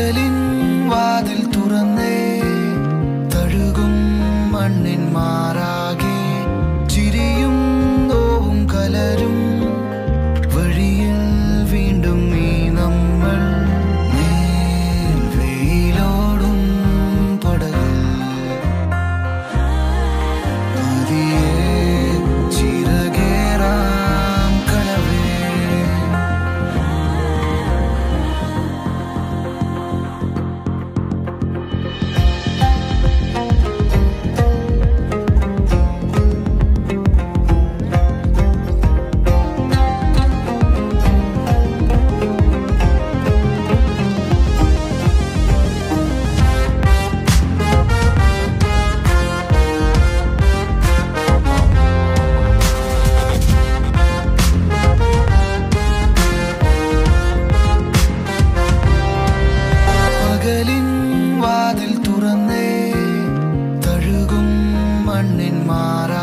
Katalin വാതിൽ തുറന്നേ തഴുകും മണ്ണിൻ മാറാ. in my Mara.